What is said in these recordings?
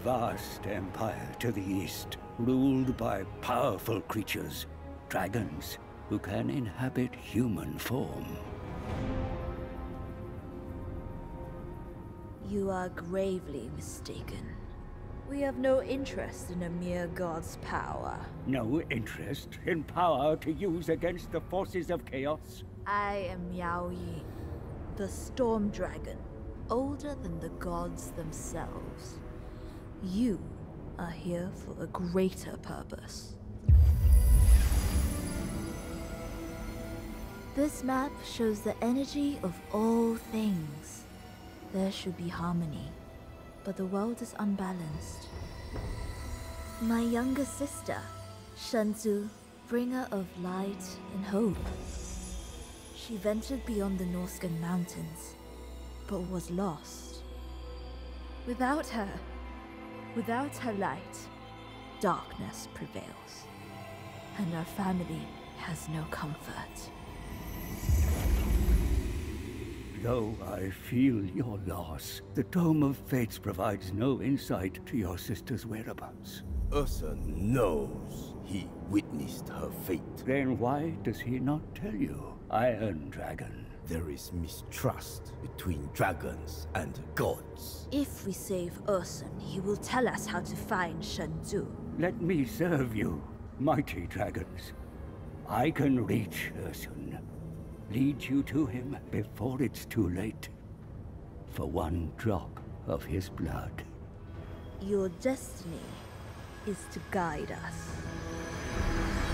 And Cathay, a vast empire to the east, ruled by powerful creatures, dragons, who can inhabit human form. You are gravely mistaken. We have no interest in a mere god's power. No interest in power to use against the forces of chaos? I am Miao Ying, the Storm Dragon, older than the gods themselves. You are here for a greater purpose. This map shows the energy of all things. There should be harmony, but the world is unbalanced. My younger sister, Shenzhou, bringer of light and hope. She ventured beyond the Norscan mountains, but was lost. Without her, without her light, darkness prevails, and our family has no comfort. Though I feel your loss, the Tome of Fates provides no insight to your sister's whereabouts. Ursun knows he witnessed her fate. Then why does he not tell you, Iron Dragon? There is mistrust between dragons and gods. If we save Ursun, he will tell us how to find Shenzhou. Let me serve you, mighty dragons. I can reach Ursun. Lead you to him before it's too late. For one drop of his blood. Your destiny is to guide us.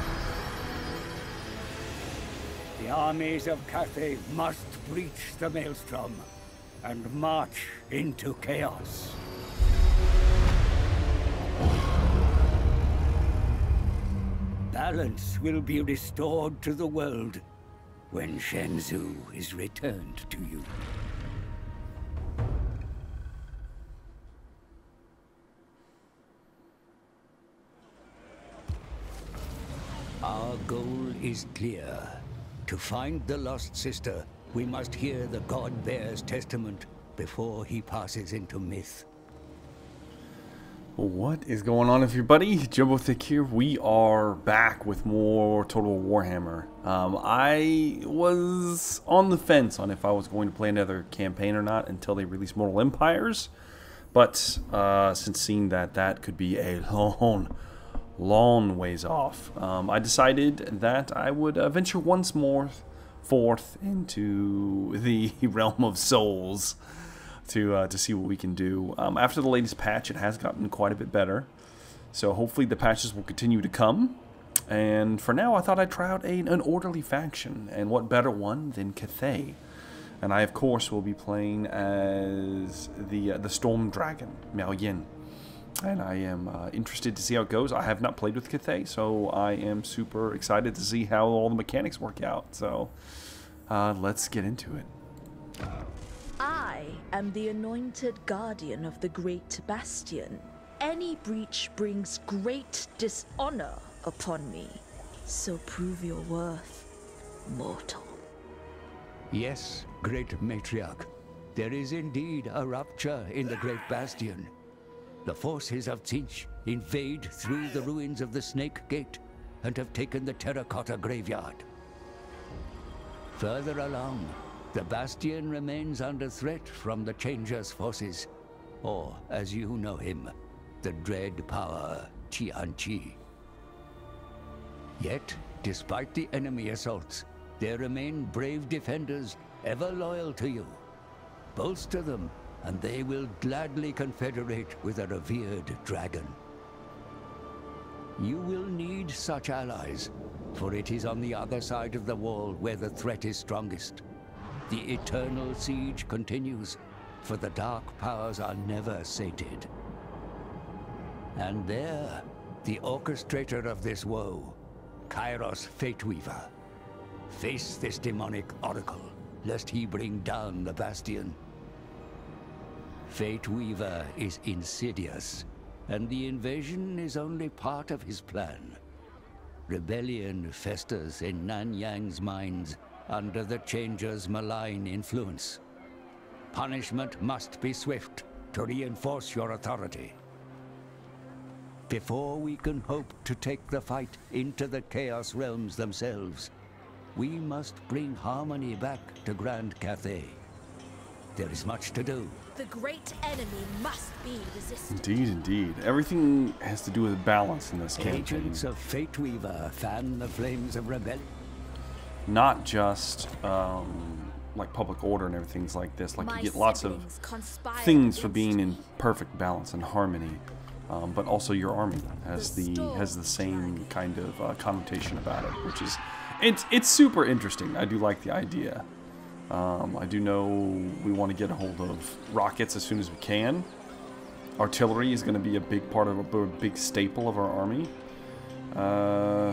The armies of Cathay must breach the Maelstrom and march into chaos. Balance will be restored to the world when Shenzhou is returned to you. Our goal is clear. To find the lost sister, we must hear the God Bear's testament before he passes into myth. What is going on everybody? Jumbo Thick here. We are back with more Total Warhammer. Um, I was on the fence on if I was going to play another campaign or not until they released Mortal Empires. But uh, since seeing that that could be a long, long ways off, um, I decided that I would uh, venture once more forth into the realm of souls to uh, to see what we can do. Um, after the latest patch, it has gotten quite a bit better. So hopefully the patches will continue to come. And for now, I thought I'd try out a, an orderly faction, and what better one than Cathay? And I, of course, will be playing as the uh, the Storm Dragon, Miao Ying. And I am uh, interested to see how it goes. I have not played with Cathay, so I am super excited to see how all the mechanics work out. So uh, let's get into it. I am the anointed guardian of the Great Bastion. Any breach brings great dishonor upon me. So prove your worth, mortal. Yes, great matriarch. There is indeed a rupture in the Great Bastion. The forces of Tzeentch invade through the ruins of the Snake Gate and have taken the Terracotta Graveyard. Further along, the Bastion remains under threat from the Changer's forces, or, as you know him, the dread power Tian Yet, despite the enemy assaults, there remain brave defenders ever loyal to you. Bolster them, and they will gladly confederate with a revered dragon. You will need such allies, for it is on the other side of the wall where the threat is strongest. The eternal siege continues, for the dark powers are never sated. And there, the orchestrator of this woe, Kairos Fateweaver. Face this demonic oracle, lest he bring down the Bastion. Fateweaver is insidious, and the invasion is only part of his plan. Rebellion festers in Nanyang's minds under the Changer's malign influence. Punishment must be swift to reinforce your authority. Before we can hope to take the fight into the Chaos Realms themselves, we must bring harmony back to Grand Cathay. There is much to do. The great enemy must be resisted. Indeed, indeed. Everything has to do with balance in this campaign. Agents of Fateweaver fan the flames of rebellion. Not just um, like public order and everything's like this. Like My you get lots of things for being in perfect balance and harmony. Um, but also your army has The the has the same dragon. kind of uh, connotation about it, which is it's it's super interesting. I do like the idea. Um, I do know we want to get a hold of rockets as soon as we can. Artillery is going to be a big part of a, big staple of our army. Uh,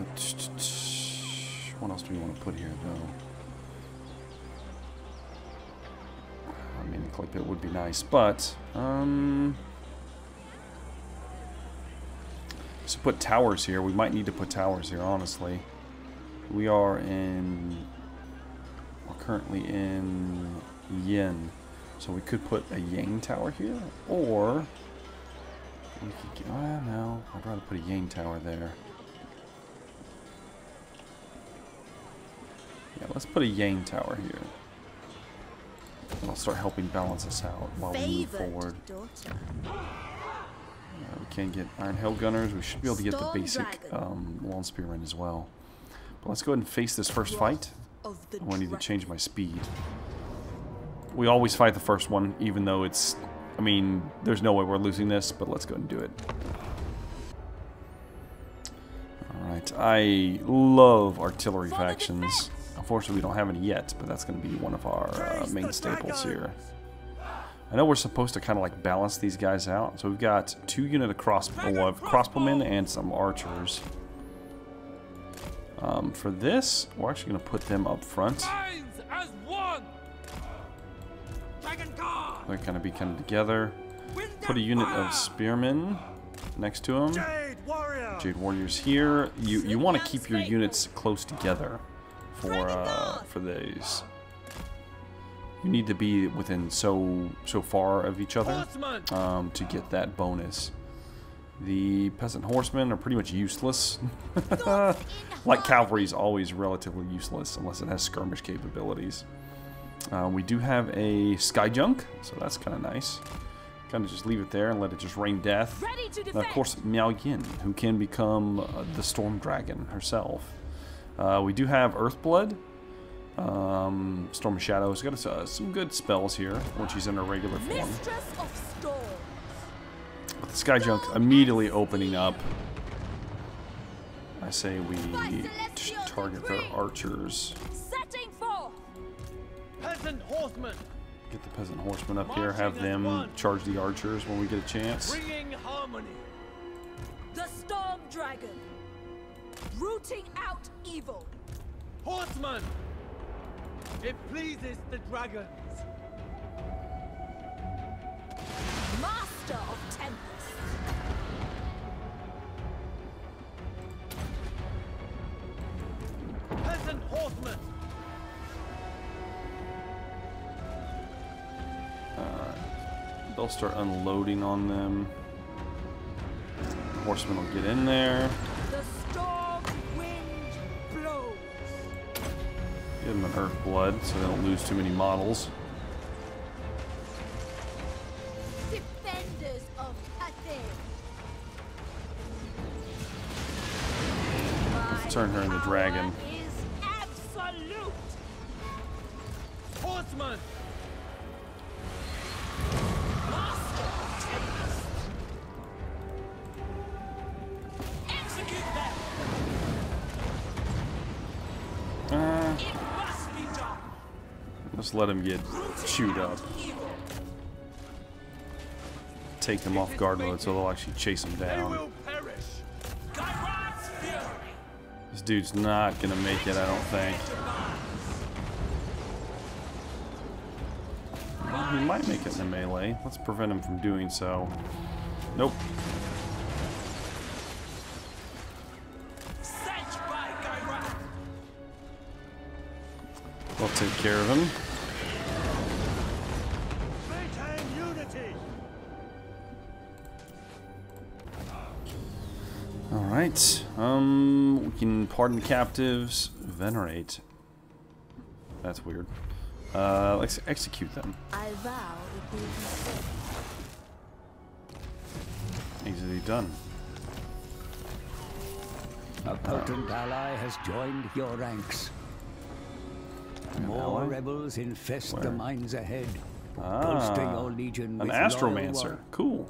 what else do we want to put here, though? I mean, the pit would be nice, but um, so put towers here. We might need to put towers here, honestly. We are in. We're currently in Yin, so we could put a Yang tower here, or we could. Get, oh no, I'd rather put a Yang tower there. Yeah, let's put a Yang tower here. That'll start helping balance us out while we move forward. Uh, we can get Iron Hail Gunners. We should be able to get the basic um, Long Spearmen as well. But let's go ahead and face this first fight. Of the I need to change my speed. We always fight the first one, even though it's... I mean, there's no way we're losing this, but let's go and do it. Alright, I love artillery factions. Unfortunately, we don't have any yet, but that's going to be one of our uh, main staples here. I know we're supposed to kind of like balance these guys out. So we've got two unit of cross of crossbowmen and some archers. Um, for this, we're actually going to put them up front. As one. They're going to be kind of together. Put a unit of spearmen next to them. Jade Warrior. Jade warriors here. You you want to keep your units close together for uh, for these. You need to be within so so far of each other. Um, to get that bonus. The peasant horsemen are pretty much useless. like cavalry is always relatively useless unless it has skirmish capabilities. Uh, we do have a sky junk, so that's kind of nice. Kind of just leave it there and let it just rain death. And of course, Miao Ying, who can become uh, the Storm Dragon herself. Uh, we do have Earthblood. Um, Storm of Shadows. Got uh, some good spells here when she's in her regular form. Mistress. With the Sky Junk immediately opening up, I say we target their archers. Peasant Horseman. Get the Peasant Horsemen up here, have them charge the archers when we get a chance. Harmony. The storm dragon. Rooting out evil. Horseman. It pleases the dragons. Master of tempest. Peasant Horseman. Uh, they'll start unloading on them. Horsemen will get in there. The storm wind blows. Give them an Earth Blood so they don't lose too many models. Turn her into dragon. Is absolute. Horseman. Master of tempest. Execute them. Uh, It must be done. just let him get chewed up. Take them off guard mode so they'll actually chase them They down. dude's not gonna make it, I don't think. Well, he might make it in the melee. Let's prevent him from doing so. Nope. We'll take care of him. All right. Alright. Um, we can pardon captives, venerate. That's weird. Uh, let's execute them. I vow it will be. Easily done. A potent ally has joined your ranks. More ally? rebels infest the mines ahead, Ah, bolstering your legion An astromancer. Cool.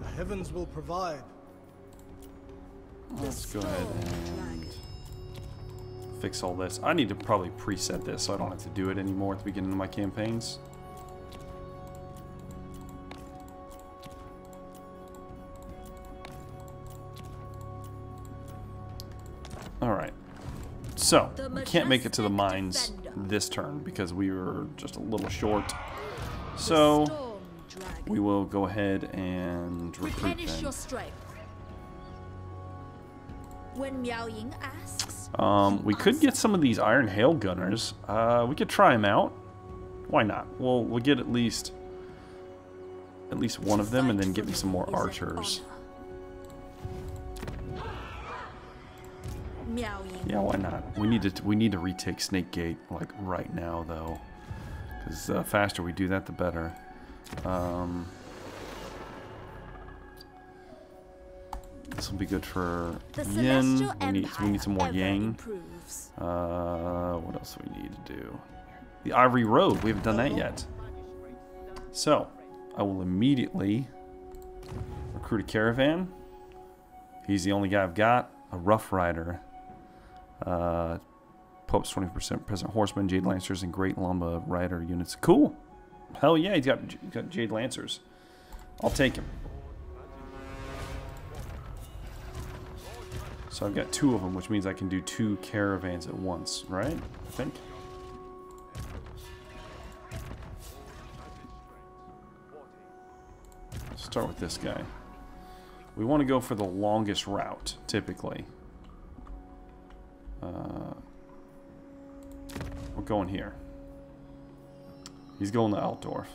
The heavens will provide. Let's go ahead and fix all this. I need to probably preset this so I don't have to do it anymore at the beginning of my campaigns. Alright. So, we can't make it to the mines this turn because we were just a little short. So, we will go ahead and recruit them. When Miao Ying asks, Um, we could get some of these Iron Hail Gunners. Uh, we could try them out. Why not? We'll we'll get at least at least one of them, and then get me some more archers. Yeah, why not? We need to we need to retake Snake Gate like right now, though, because the faster we do that, the better. Um, this will be good for Yin. We need we need some more Yang. Uh, what else do we need to do? The Ivory Road. We haven't done that yet. So, I will immediately recruit a caravan. He's the only guy I've got. A Rough Rider. Uh, Pope's 20% Peasant Horsemen, Jade Lancers, and Great Lama Rider units. Cool. Hell yeah, he's got, he's got Jade Lancers. I'll take him. So I've got two of them, which means I can do two caravans at once, right? I think. Let's start with this guy. We want to go for the longest route, typically. Uh, we're going here. He's going to Altdorf.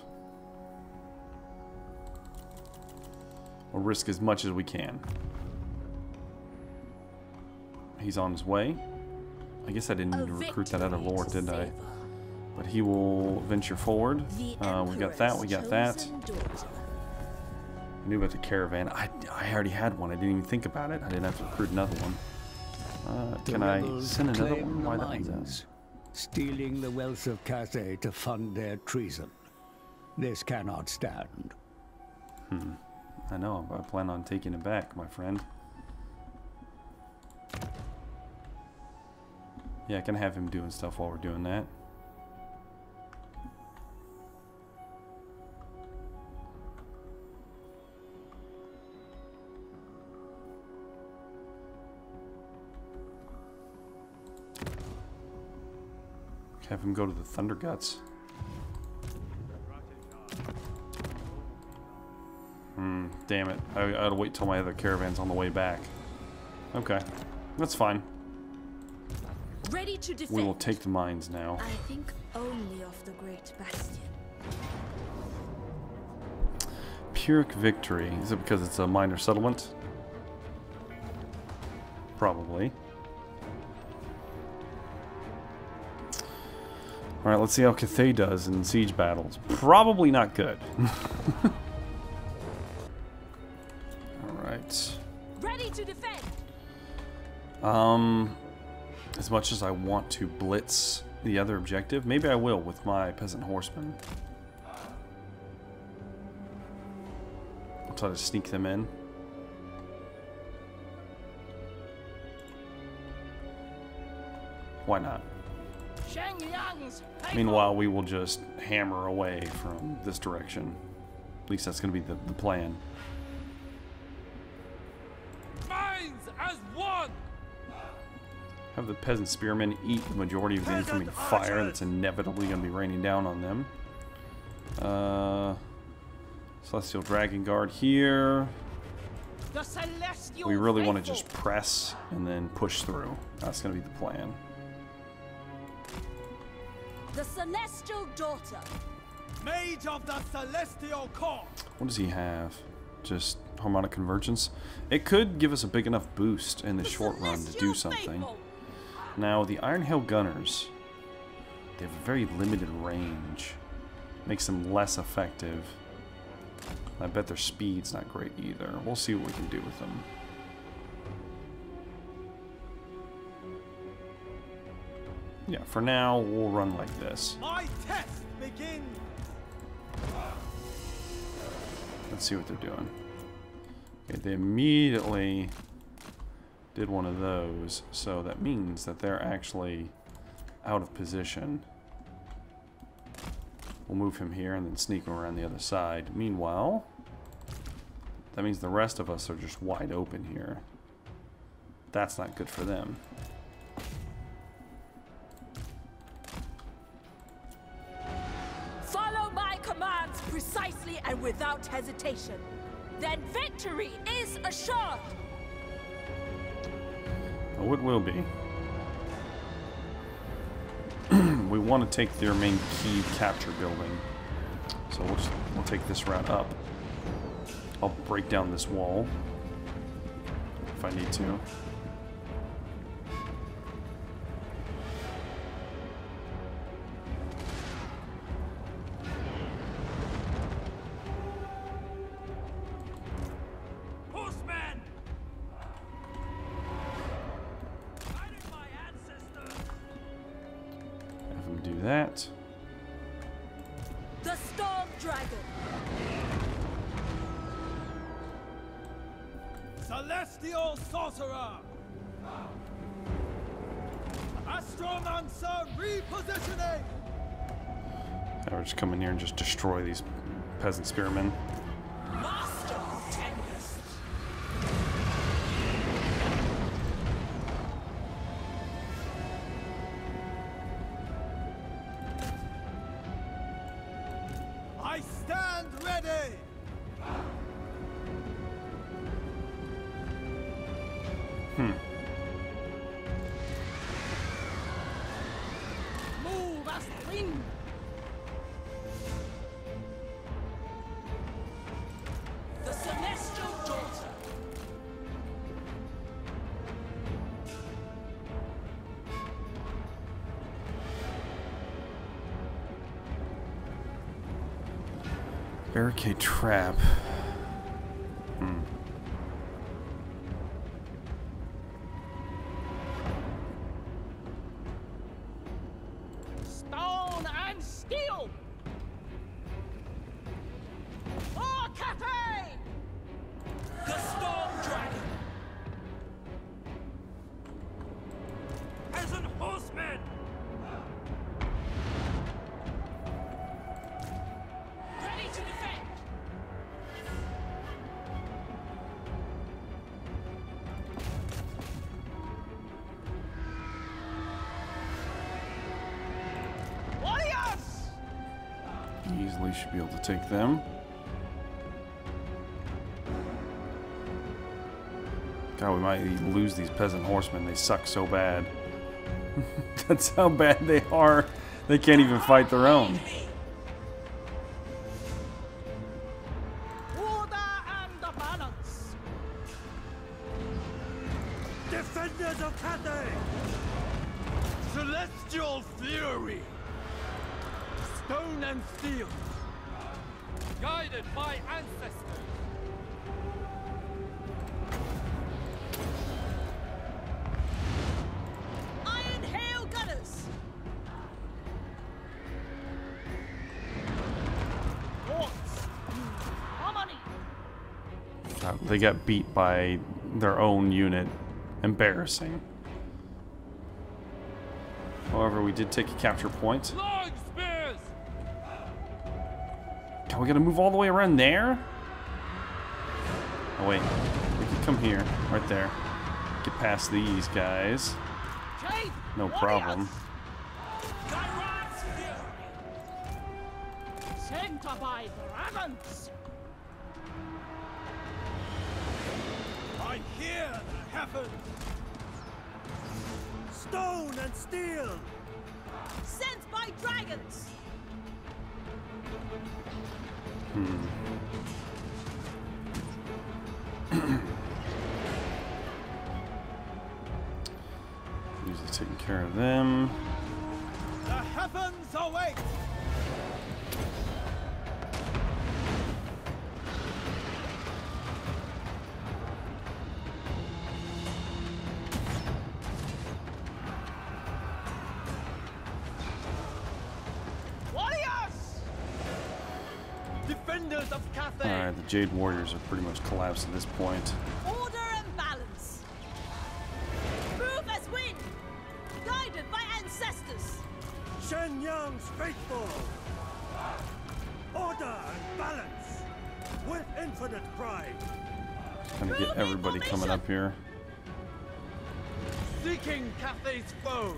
We'll risk as much as we can. He's on his way. I guess I didn't need to recruit that other victory lord, did I? But he will venture forward. Uh, we got that, we got that. I knew about the caravan. I, I already had one. I didn't even think about it. I didn't have to recruit another one. Uh, can I rebels send another claim one? Why that one's out? mines, stealing the wealth of Cathay to fund their treason. This cannot stand. Hmm. I know. I plan on taking it back, my friend. Yeah, I can have him doing stuff while we're doing that. Have him go to the Thunder Guts. Hmm, damn it. I, I gotta wait till my other caravan's on the way back. Okay, that's fine. Ready to defend. We will take the mines now. I think only of the great bastion. Pyrrhic Victory. Is it because it's a minor settlement? Probably. Alright, let's see how Cathay does in siege battles. Probably not good. Um, as much as I want to blitz the other objective, maybe I will with my peasant horsemen. I'll try to sneak them in. Why not? Meanwhile, we will just hammer away from this direction. At least that's going to be the, the plan. Minds as one. Have the peasant spearmen eat the majority of the incoming fire that's inevitably going to be raining down on them. Uh, Celestial Dragon Guard here. The celestial. We really want to just press and then push through. That's going to be the plan. The celestial daughter. Mage of the Celestial Court. What does he have? just harmonic convergence. It could give us a big enough boost in the short run to do something. Now, the Iron Hail Gunners, they have a very limited range. Makes them less effective. I bet their speed's not great either. We'll see what we can do with them. Yeah, for now, we'll run like this. My test begins. Let's see what they're doing. Okay, they immediately did one of those, so that means that they're actually out of position. We'll move him here and then sneak him around the other side. Meanwhile, that means the rest of us are just wide open here. That's not good for them. Follow my commands precisely and without hesitation. Then victory is assured. Oh, it will be. we want to take their main key capture building. So we'll, just, we'll take this route up. I'll break down this wall if I need to. That. The Storm Dragon. Celestial Sorcerer! Astromancer repositioning! Now we're just coming here and just destroy these peasant spearmen. Barricade Easily should be able to take them. God, we might lose these peasant horsemen. They suck so bad. That's how bad they are. They can't even fight their own. They got beat by their own unit. Embarrassing. However, we did take a capture point. God, we gotta move all the way around there? Oh wait, we can come here, right there. Get past these guys. No problem. Care of them. The heavens await! Warriors! Defenders of Cathay! Alright, the Jade Warriors are pretty much collapsed at this point. Up here. Seeking Cathay's foes!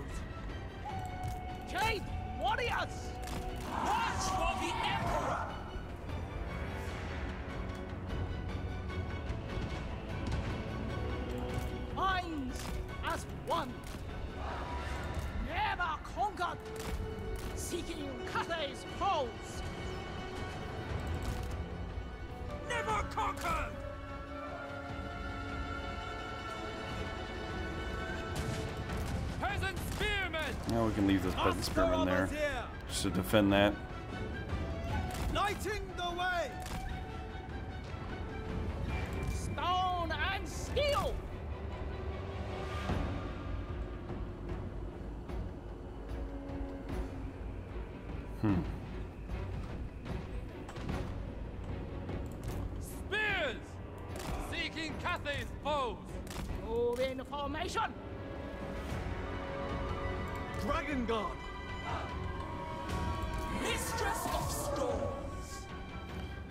Spearman there. Just to defend that.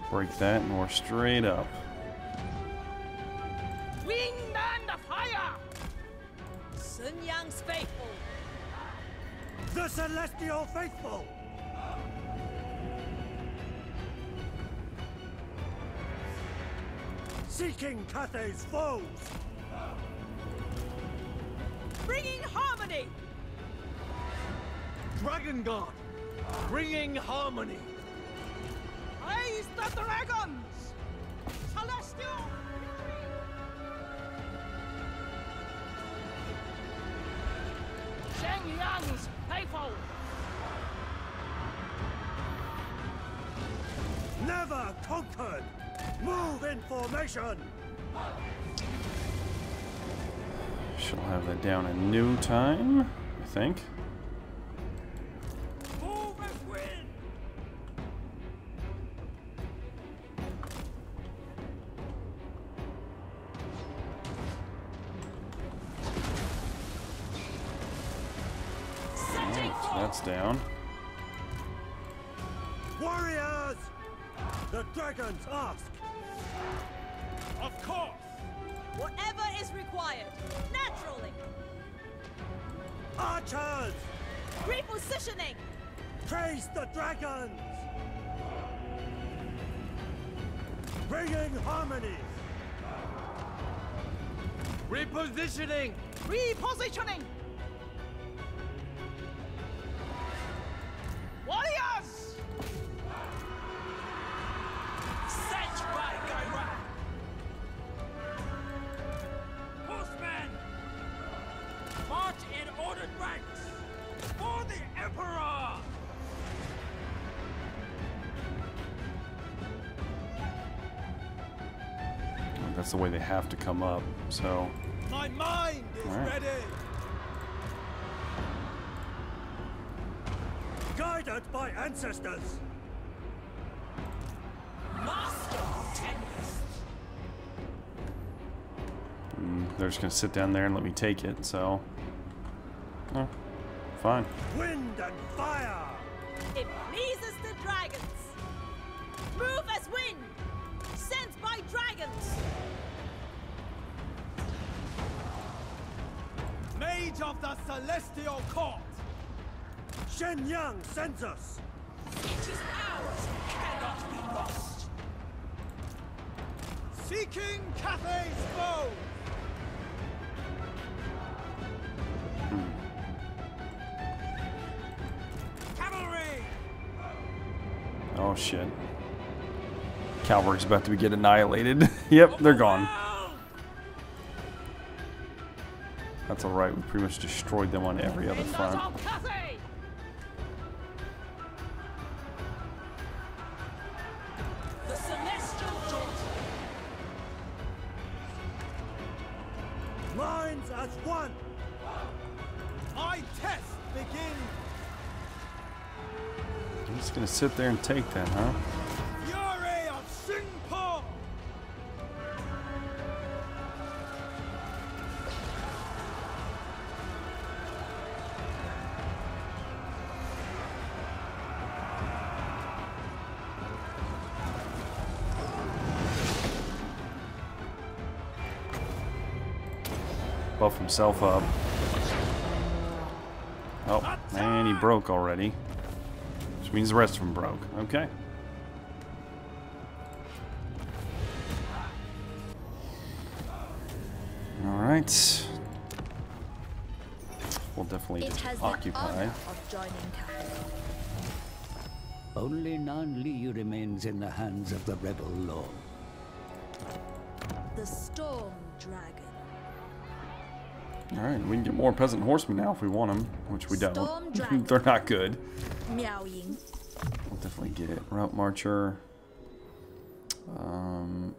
Break that and we're straight up. Wind and fire! Sun Yang's faithful. The Celestial Faithful! Seeking Cathay's foes! Bringing harmony. Dragon Guard! Bringing harmony! Raise the dragons! Celestial fury! Shen Yang's faithful! Never conquered! Move in formation! She'll have that down in no time, I think. Bringing harmony! Repositioning! Repositioning! That's the way they have to come up, so. My mind is Alright. ready! Guided by ancestors! Master of Tempest! mm, They're just gonna sit down there and let me take it, so. Oh, fine. Wind and fire! Mage of the Celestial Court! Shen Yang sends us! It is ours cannot be lost! Seeking Cathay's foe! Cavalry! Oh shit. Cavalry's about to get annihilated. yep, they're gone. That's alright, we pretty much destroyed them on every other front. The. Minds as one. I test begin. I'm just gonna sit there and take that, huh? Buff himself up. Oh, and he broke already. Which means the rest of them broke. Okay. Alright. We'll definitely just occupy. honor of joining Cathay. Only Nan Li remains in the hands of the rebel lord. The storm dragon. Alright, we can get more peasant horsemen now if we want them, which we don't. They're not good. Miao Ying. We'll definitely get it. Route Marcher. Um,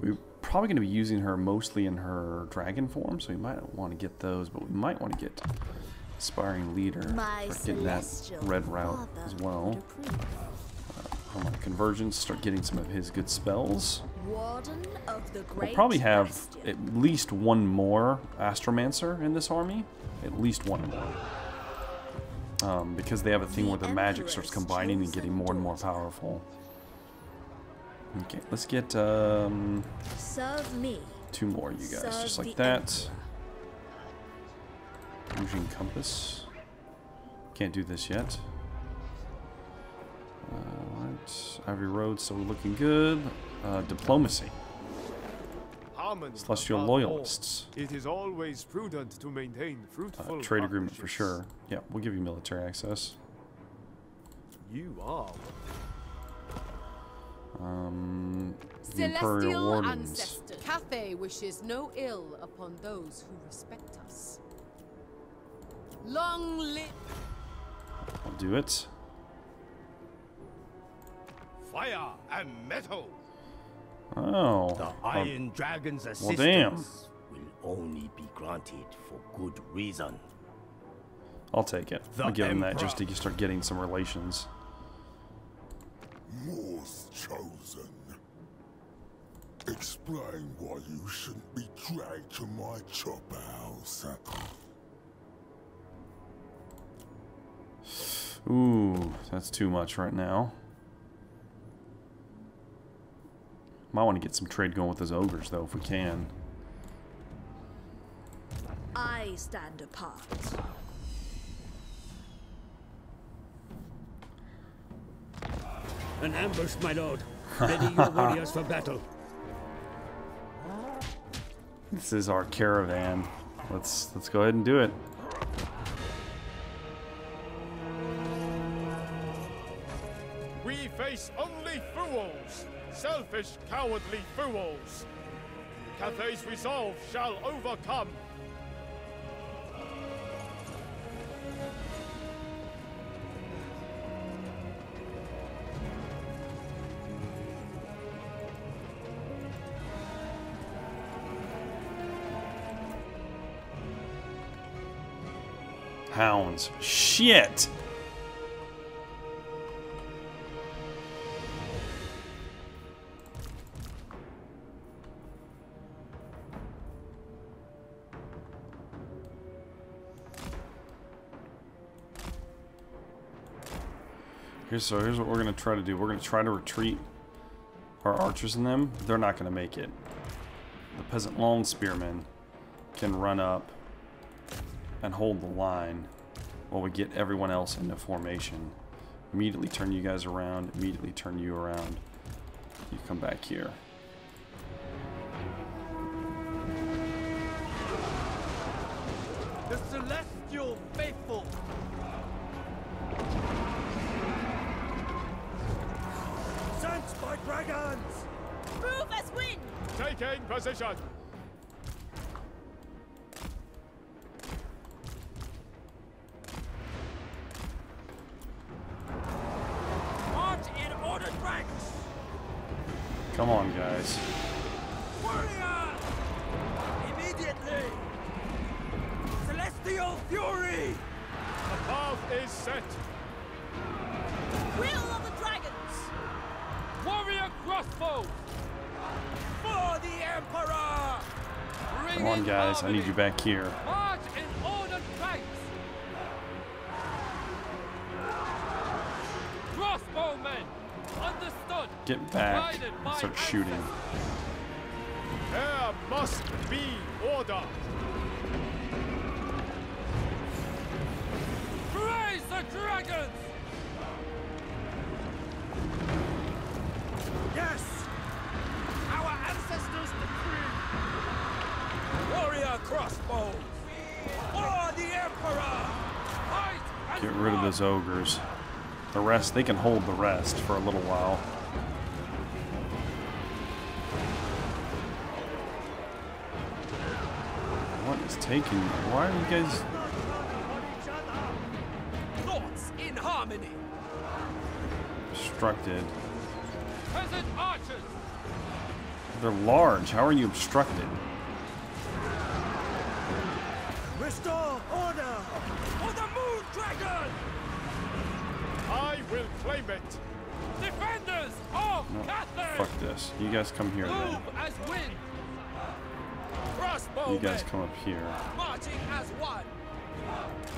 we're probably going to be using her mostly in her dragon form, so we might want to get those, but we might want to get Aspiring Leader. Getting that red route as well. Come on, conversions, start getting some of his good spells. Warden of the Great We'll probably have at least one more Astromancer in this army. At least one more. Um, because they have a thing where the magic starts combining and getting more and more powerful. Okay, let's get um, two more, you guys, just like that. Fusion Compass. Can't do this yet. Alright, Ivory Road still looking good. Uh, diplomacy. Celestial. Loyalists. It is always prudent to maintain fruitful Uh, trade agreement for sure. Yeah, we'll give you military access. You are. Um, the Imperial Celestial Wardens. ancestor. Cathay wishes no ill upon those who respect us. Long live. I'll do it. Fire and metal. Oh. The uh, Iron Dragon's well, damn. assistance will only be granted for good reason. I'll take it. The I'll give him that just to start getting some relations. More's chosen. Explain why you shouldn't be dragged to my chop house. Ooh, that's too much right now. Might want to get some trade going with those ogres, though, if we can. I stand apart. An ambush, my lord. Ready your warriors for battle. This is our caravan. Let's let's go ahead and do it. Selfish, cowardly fools. Cathay's resolve shall overcome. Hounds. Shit! Here's so here's what we're gonna try to do. We're gonna try to retreat our archers in them. They're not gonna make it. The peasant long spearmen can run up and hold the line while we get everyone else into formation. Immediately turn you guys around, immediately turn you around. You come back here. Dragons. I need you back here. March in ordered ranks! Crossbowmen! Understood! Get back. Start shooting. Get rid of those ogres. The rest, they can hold the rest for a little while. What is taking? Why are you guys? Thoughts in harmony! obstructed? peasant archers! They're large. How are you obstructed? Restore claim it. Defenders of No, Cathay! fuck this. You guys come here then. As wind! Crossbow You guys come up here. marching as one!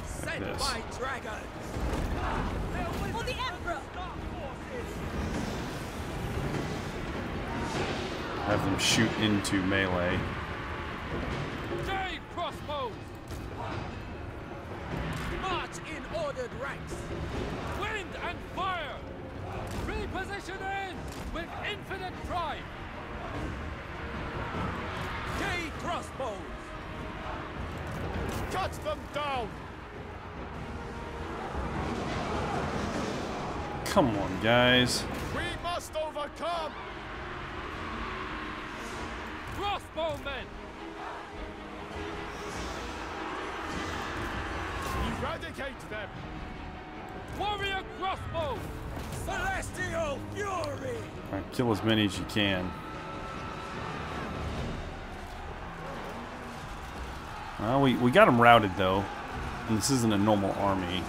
Sent this. by dragons! For the Emperor! Have them shoot into melee. Jade crossbows! March in ordered ranks! Wind and fire! Reposition in with infinite pride. Jade crossbows! Cut them down. Come on, guys. We must overcome. Crossbowmen! Eradicate them. Warrior crossbows! Celestial Fury! Alright, kill as many as you can. Well, we, we got them routed, though. And this isn't a normal army.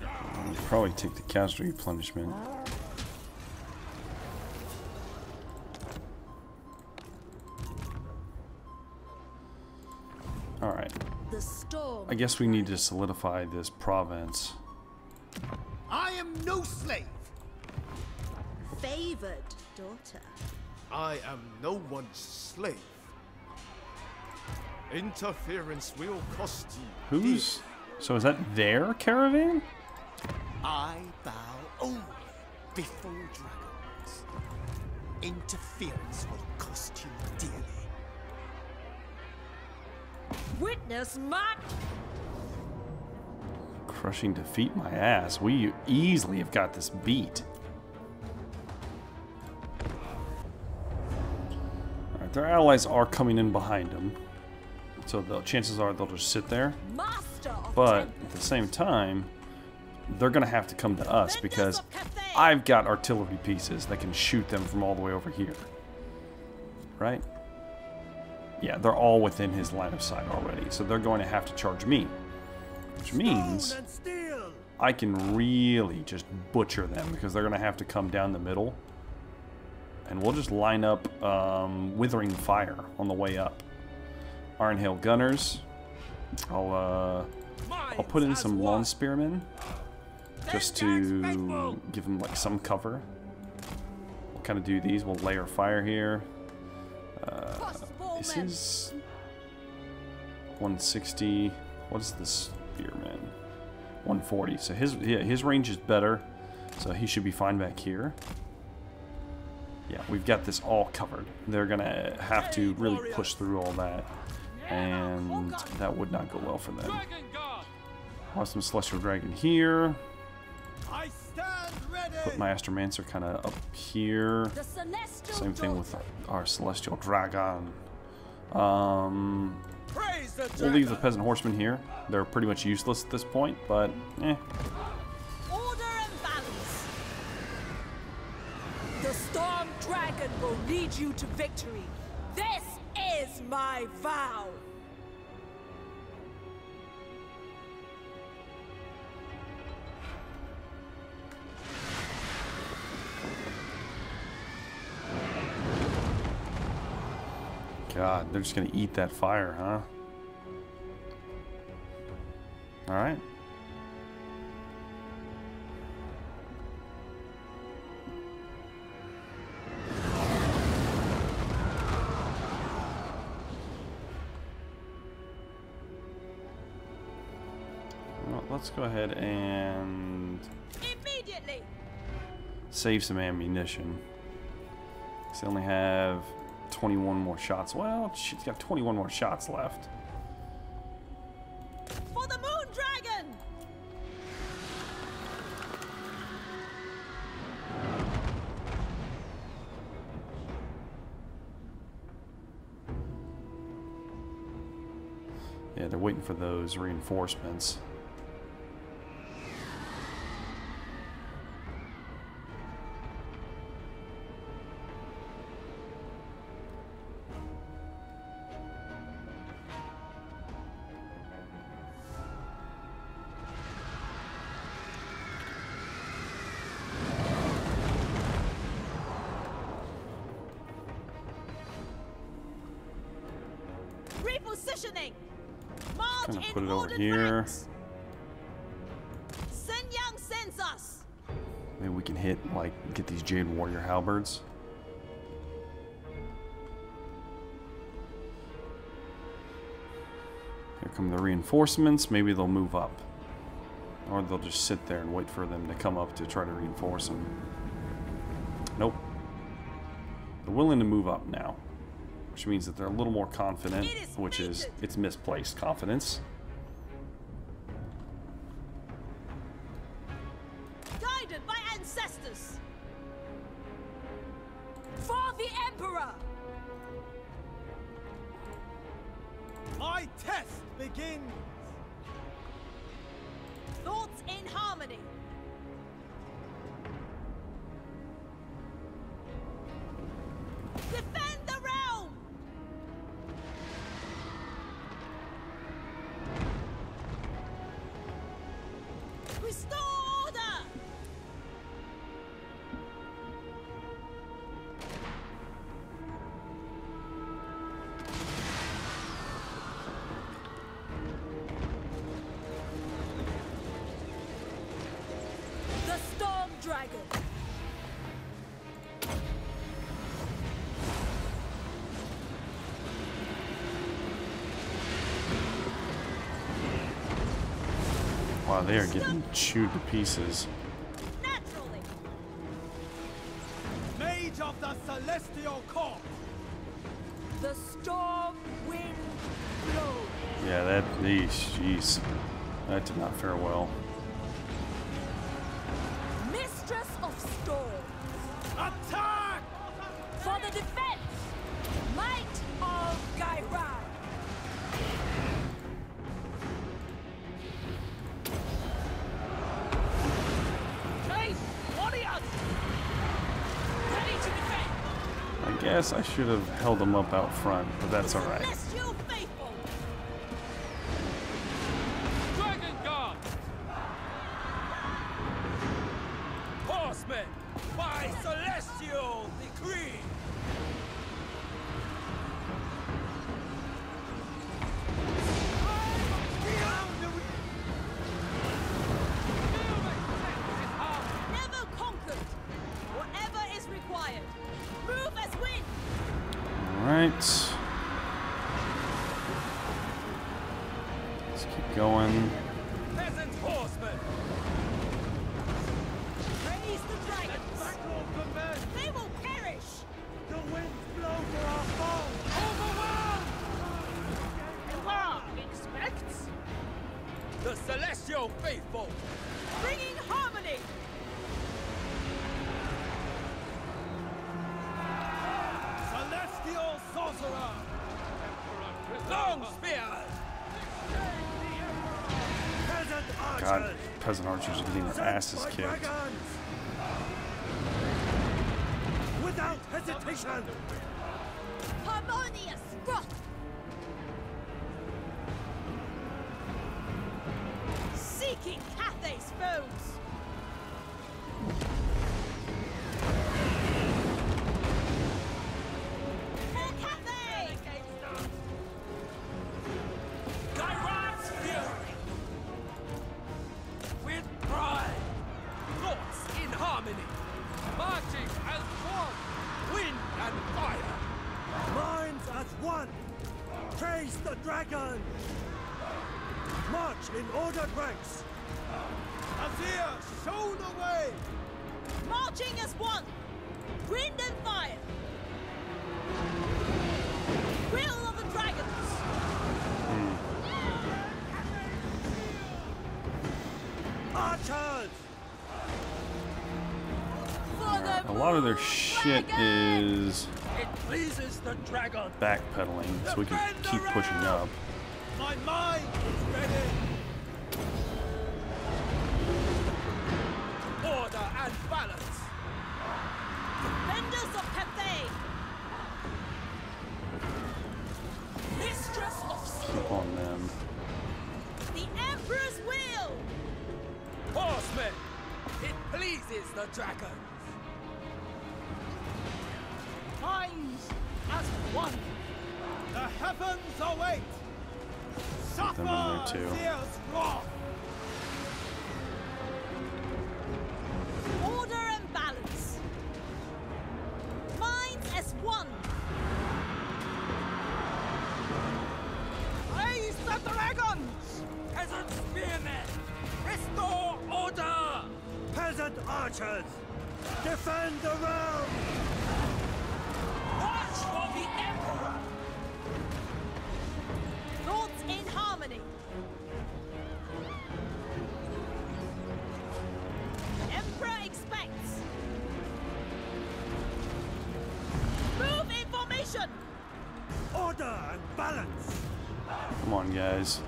I'll probably take the casualty punishment. Guess we need to solidify this province. I am no slave! Favored daughter. I am no one's slave. Interference will cost you. Who's... So is that their caravan? I bow only before dragons. Interference will cost you dearly. Witness my Crushing defeat my ass. We easily have got this beat. Alright, their allies are coming in behind them. So the chances are they'll just sit there. But at the same time, they're going to have to come to us because I've got artillery pieces that can shoot them from all the way over here. Right? Yeah, they're all within his line of sight already. So they're going to have to charge me. Which means! I can really just butcher them because they're going to have to come down the middle. And we'll just line up um, Withering Fire on the way up. Iron Hail Gunners. I'll, uh, I'll put in some Long Spearmen just to give them like some cover. We'll kind of do these. We'll layer fire here. Uh, this is 160. What is this? 140. So his yeah, his range is better. So he should be fine back here. Yeah, we've got this all covered. They're gonna have to really push through all that. And that would not go well for them. Awesome Celestial Dragon here. I stand ready! Put my Astromancer kind of up here. Same thing with our Celestial Dragon. Um, we'll leave the. Peasant Horsemen here. They're pretty much useless at this point, but eh. Order and balance. The storm dragon will lead you to victory. This is my vow. God, they're just gonna eat that fire, huh? Alright. Well, let's go ahead and Immediately. save some ammunition. So I only have 21 more shots. Well, she's got 21 more shots left. Waiting for those reinforcements. Repositioning. March Kinda in put it over here. Sun Yang sends us. Maybe we can hit, like, get these Jade Warrior halberds. Here come the reinforcements. Maybe they'll move up. Or they'll just sit there and wait for them to come up to try to reinforce them. Nope. They're willing to move up now. Which means that they're a little more confident, which is, it's misplaced confidence. Wow, they are getting chewed to pieces. Naturally. Mage of the Celestial Court. The storm wind blows. Yeah, that, eesh, jeez. That did not fare well. I should have held them up out front, but that's alright. Getting their by kicked. dragons! Without hesitation! Harmonious wrath! Seeking Cathay's foes! Lot of their shit is It pleases the dragon! backpedaling, so we can keep pushing up. My mind is ready! Restore order! Peasant archers! Defend the realm! Watch for the Emperor! Thoughts in harmony! Emperor expects! Move in formation! Order and balance! Come on, guys.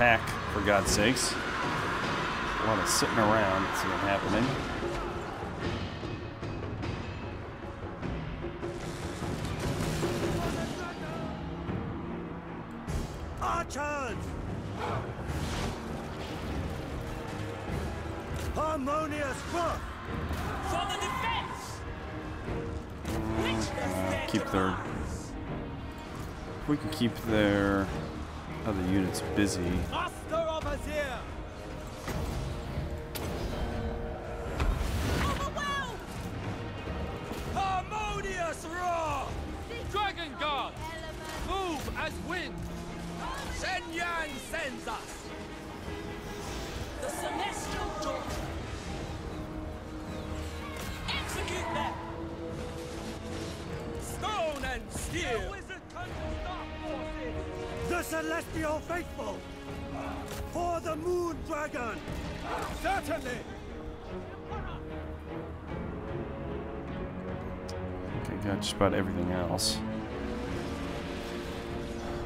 Attack, for God's sakes. A lot of sitting around, see what happening. Archers! Harmonious wrath! For the defense! Uh, keep their. If we can keep their other units busy. Got just about everything else.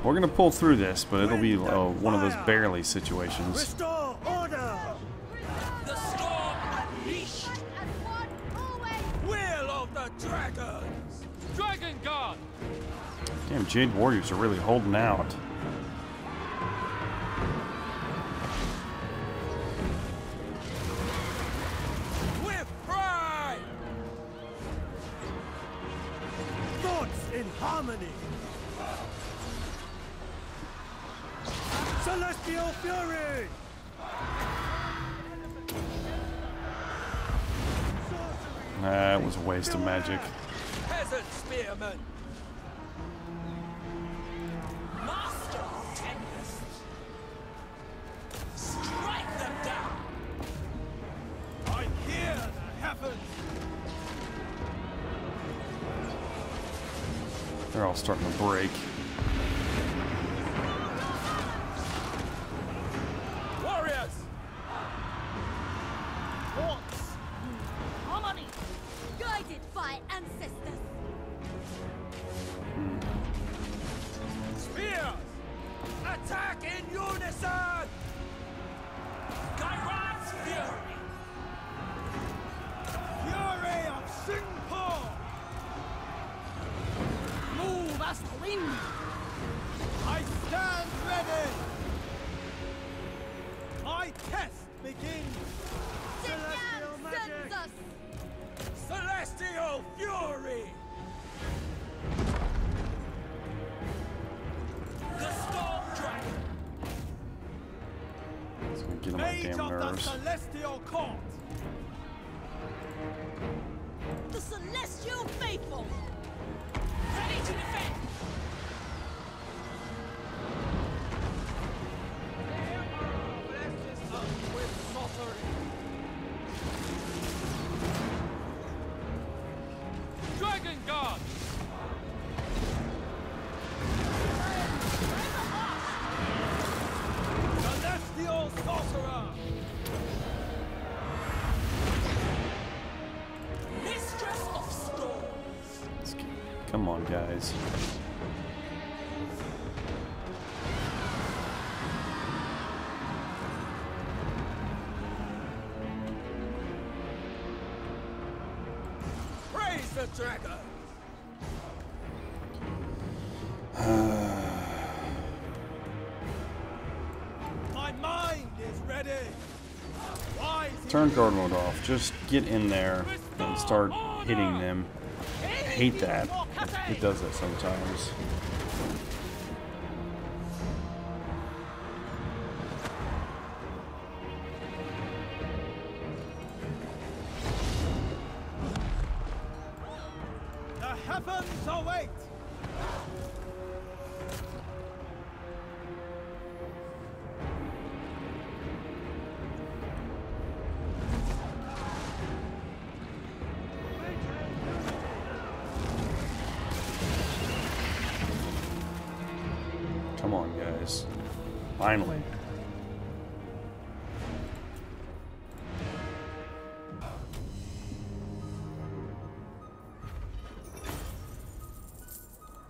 We're gonna pull through this, but it'll be uh, one of those barely situations. Restore order! The storm unleashed! Will of the Dragons! Dragon Guard! Damn, Jade Warriors are really holding out. Magic. Gonna get on my Mage damn of the. Celestial Court! The Celestial Faithful! Ready to defend! Come on, guys. Praise the! My mind is ready! Turn guard mode off. Just get in there and start hitting them. I hate that. It, does that sometimes.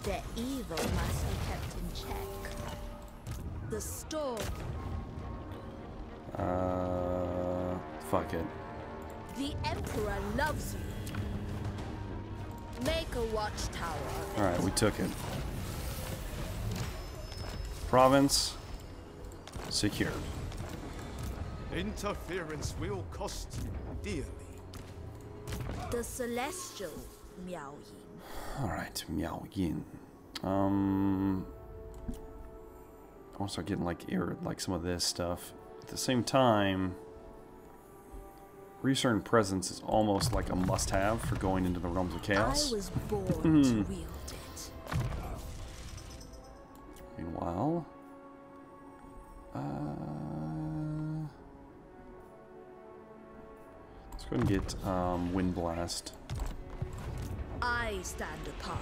The evil must be kept in check. The storm! Uh, fuck it. The Emperor loves you! Make a watchtower. of. Alright, we took it. Province secured. Interference will cost you dearly. The celestial Miao Ying. Alright, Miao Ying. Um, I want to start getting like ir like some of this stuff. At the same time, Recertain Presence is almost like a must-have for going into the realms of chaos. I was born Hmm. to wield it. Meanwhile, uh, let's go and get um, Wind Blast. I stand apart.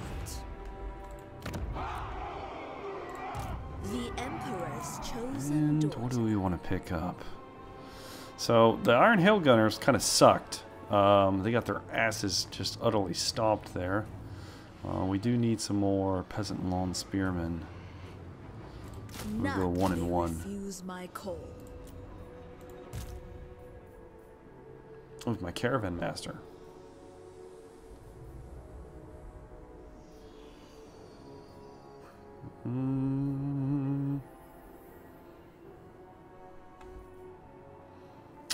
The Emperor's chosen And daughter. what do we want to pick up? So the Iron Hail Gunners kind of sucked. Um, they got their asses just utterly stomped there. Uh, we do need some more Peasant Long Spearmen. We'll go one and one. My call. With my Caravan Master. Mm.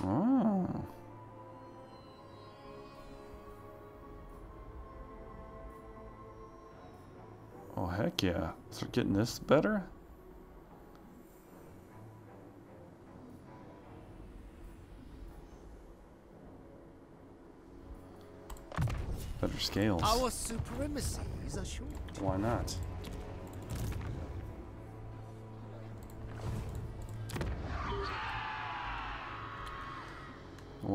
Oh. Oh, heck yeah. So getting this better? Better scales. Our supremacy is assured. Why not?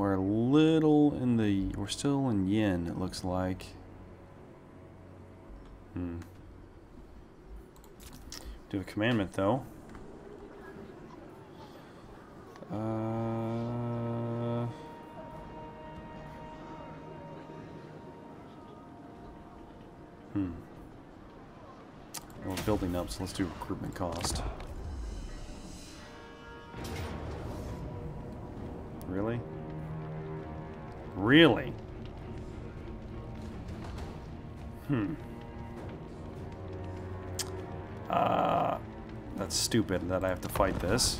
We're a little in the... We're still in yin, it looks like. Hmm. Do a commandment, though. Uh... Hmm. We're building up, so let's do recruitment cost. Really? Hmm. Uh, that's stupid that I have to fight this.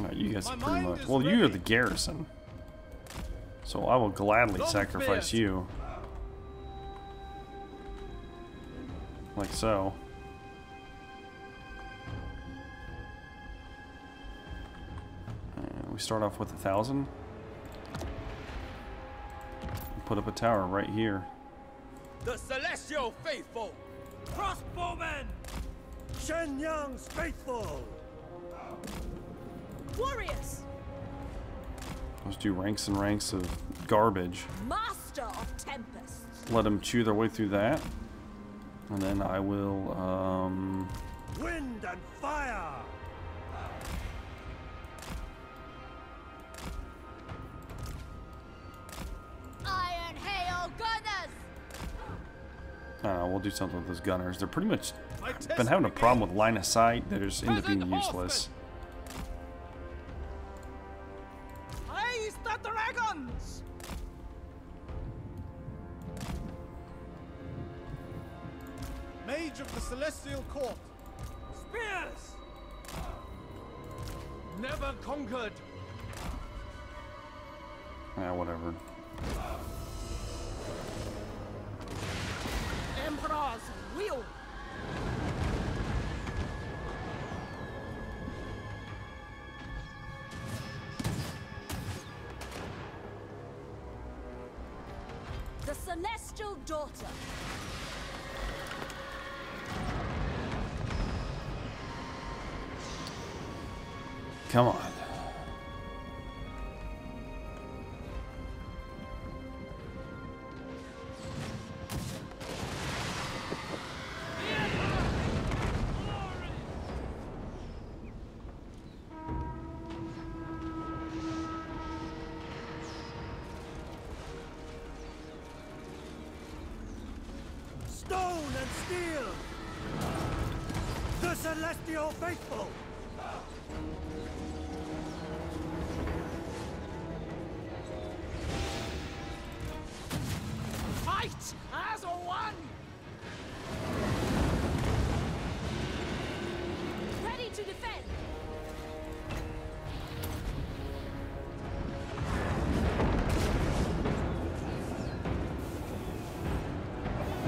No, you guys are pretty much... Well, you are the garrison. So I will gladly sacrifice you. Like so. And we start off with a thousand. Put up a tower right here. The Celestial Faithful! Crossbowmen! Shen Yang's faithful! Warriors! Let's do ranks and ranks of garbage. Master of Tempests! Let them chew their way through that. And then I will, um... Wind and fire! Know, we'll do something with those gunners. They're pretty much been having a problem with line of sight. They just end up being useless.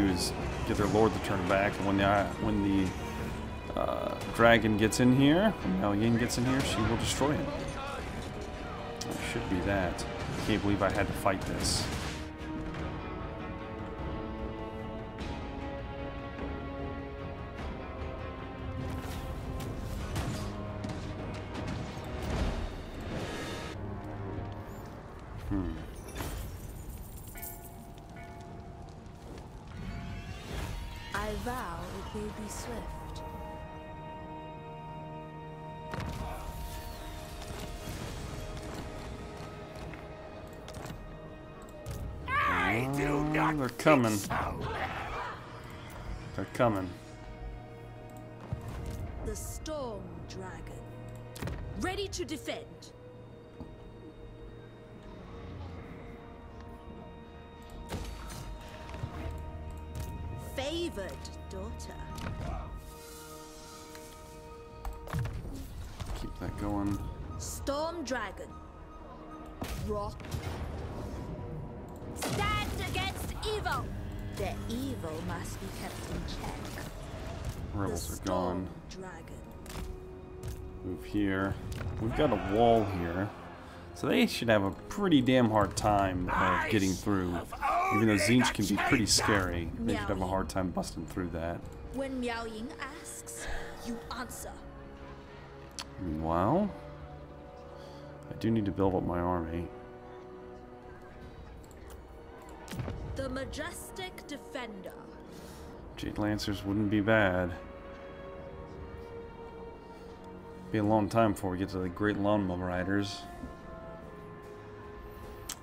do is get their lord to turn back, and when the, when the uh, dragon gets in here, when Miao Ying gets in here, she will destroy him. That should be that. I Can't believe I had to fight this. Coming. The Storm Dragon. Ready to defend. Favored daughter. Keep that going. Storm Dragon. Rock. Stand Stand against evil! The evil must be kept in check. Rebels are gone. Dragon. Move here. We've got a wall here. So they should have a pretty damn hard time of getting through. Even though Zinch can be pretty scary, they should have a hard time busting through that. When Miao Ying asks, you answer. Meanwhile, I do need to build up my army. The majestic defender. Jade Lancers wouldn't be bad. Be a long time before we get to the Great Longma Riders.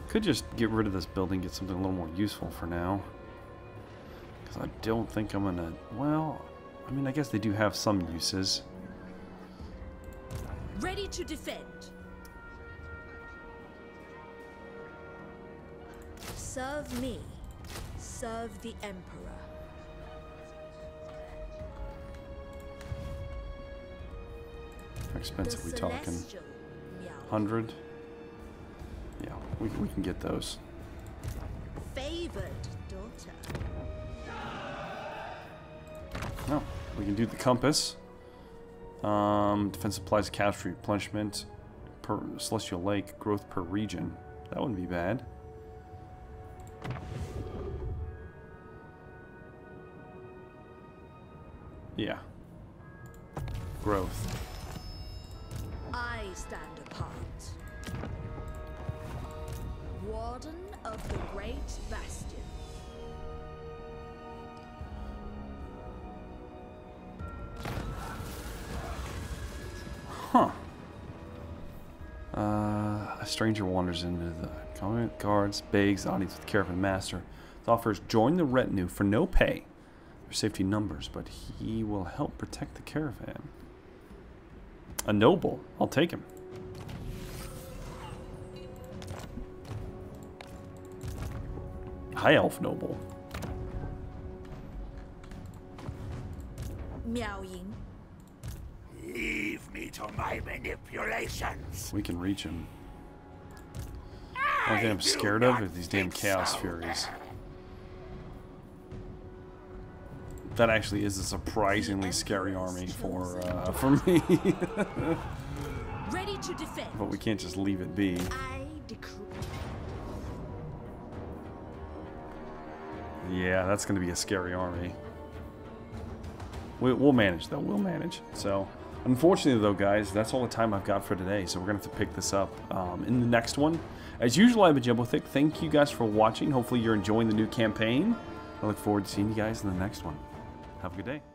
Could just get rid of this building, get something a little more useful for now. Because I don't think I'm gonna. Well, I mean, I guess they do have some uses. Ready to defend. Serve me. Serve the Emperor. How expensive The we talking? Hundred. Yeah, we we can get those. Favored daughter. No, we can do the compass. Um, defense supplies, cash replenishment, per celestial lake, growth per region. That wouldn't be bad. Yeah. Growth. I stand apart. Warden of the Great Bastion. Huh. Uh, a stranger wanders into the comment guards, begs the audience with the caravan master. The offers join the retinue for no pay. Their safety numbers, but he will help protect the caravan. A noble. I'll take him. High elf noble. Miao Ying. Leave me to my manipulations. We can reach him. Only thing I'm scared of is these damn Chaos Furies. That actually is a surprisingly scary army for uh, for me. Ready to defend. but we can't just leave it be. Yeah, that's going to be a scary army. We, we'll manage, though. We'll manage. So, unfortunately, though, guys, that's all the time I've got for today. So we're going to have to pick this up um, in the next one. As usual, I've been Jumbo-Thick. Thank you guys for watching. Hopefully, you're enjoying the new campaign. I look forward to seeing you guys in the next one. Have a good day.